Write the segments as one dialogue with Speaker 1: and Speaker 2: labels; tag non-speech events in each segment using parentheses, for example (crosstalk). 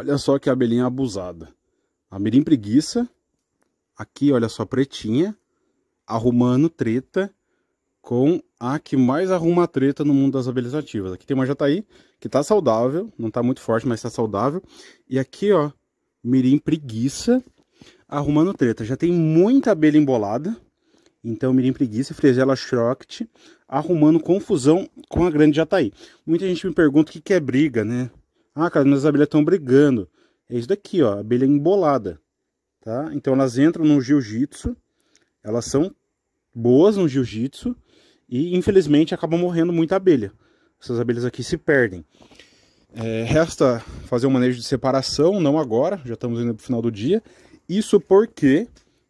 Speaker 1: Olha só que abelhinha abusada. A mirim preguiça. Aqui, olha só, pretinha. Arrumando treta com a que mais arruma treta no mundo das abelhas ativas. Aqui tem uma jataí que tá saudável, não tá muito forte, mas tá saudável. E aqui, ó, mirim preguiça arrumando treta. Já tem muita abelha embolada. Então, mirim preguiça, fresela shroct, arrumando confusão com a grande jataí. Muita gente me pergunta o que, que é briga, né? Ah, cara, minhas abelhas estão brigando. É isso daqui, ó, abelha embolada, tá? Então elas entram no jiu-jitsu, elas são boas no jiu-jitsu e infelizmente acabam morrendo muita abelha. Essas abelhas aqui se perdem. É, resta fazer um manejo de separação, não agora, já estamos indo para o final do dia. Isso porque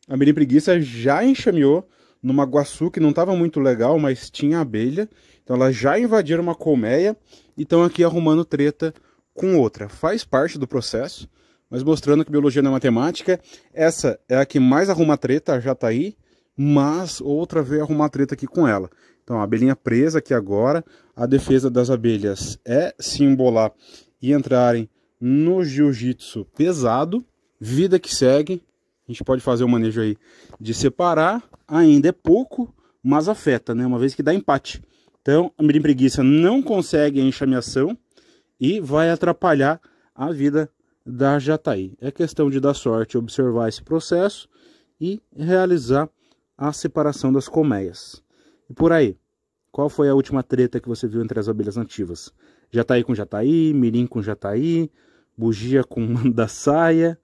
Speaker 1: a mirim preguiça já enxameou numa guaçu que não estava muito legal, mas tinha abelha. Então elas já invadiram uma colmeia e estão aqui arrumando treta com outra. Faz parte do processo, mas mostrando que biologia não é matemática. Essa é a que mais arruma treta, já está aí, mas outra veio arrumar treta aqui com ela. Então a abelhinha presa aqui agora, a defesa das abelhas é se embolar e entrarem no jiu-jitsu pesado vida que segue. A gente pode fazer o um manejo aí de separar. Ainda é pouco, mas afeta, né? Uma vez que dá empate. Então, a mirim preguiça não consegue a enxameação e vai atrapalhar a vida da jataí. É questão de dar sorte, observar esse processo e realizar a separação das colmeias. E por aí, qual foi a última treta que você viu entre as abelhas nativas? Jataí com jataí, mirim com jataí, bugia com (laughs) da saia,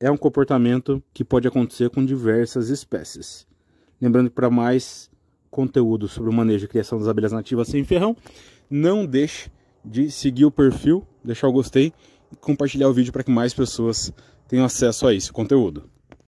Speaker 1: é um comportamento que pode acontecer com diversas espécies. Lembrando que para mais conteúdo sobre o manejo e criação das abelhas nativas sem ferrão, não deixe de seguir o perfil, deixar o gostei e compartilhar o vídeo para que mais pessoas tenham acesso a esse conteúdo.